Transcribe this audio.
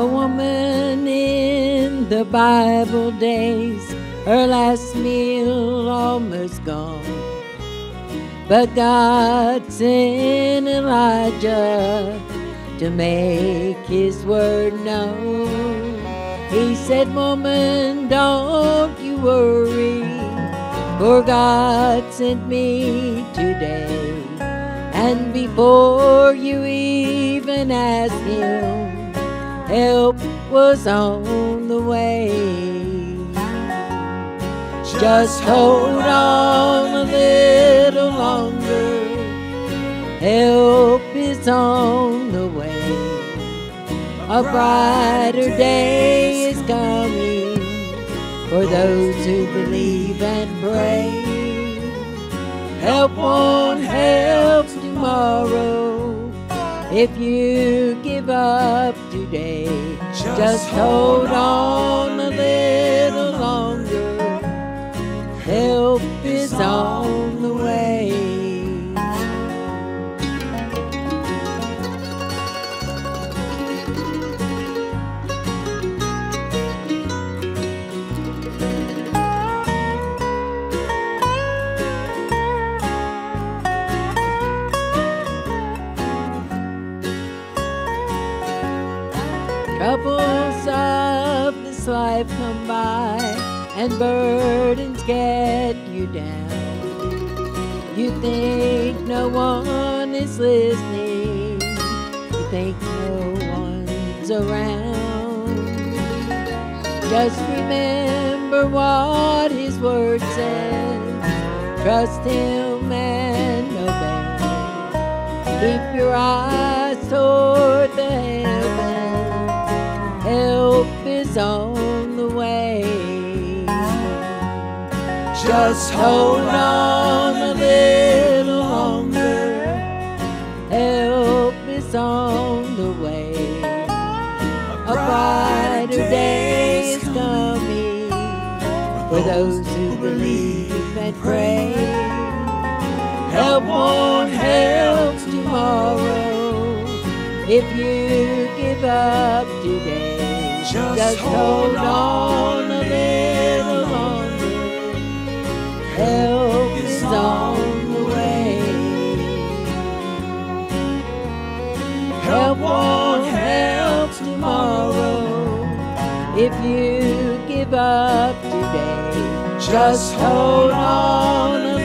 woman in the Bible days, her last meal almost gone. But God sent Elijah to make his word known. He said, Woman, don't you worry, for God sent me today. And before you even ask him, help was on the way. Just hold on a little longer. Help is on the way. A brighter day is coming for those who believe and pray. Help won't help tomorrow if you give up today. Just hold on a little Troubles of this life come by, and burdens get you down. You think no one is listening, you think no one's around. Just remember what His Word says. Trust Him and obey. Keep your eyes toward the is on the way. Just hold on a little longer. Help is on the way. A brighter day is coming for those who believe and pray. Help won't help tomorrow if you give up today. Just, hold on a little longer. Help is on the way. Help won't help tomorrow if you give up today. Just hold on